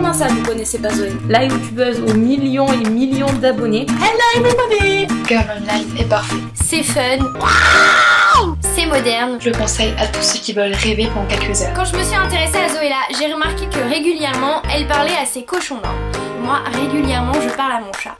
Comment ça, vous connaissez pas Zoé La youtubeuse aux millions et millions d'abonnés. Hello everybody Girl Online est parfait. C'est fun. C'est moderne. Je le conseille à tous ceux qui veulent rêver pendant quelques heures. Quand je me suis intéressée à Zoéla, j'ai remarqué que régulièrement, elle parlait à ses cochons d'Inde. Moi, régulièrement, je parle à mon chat.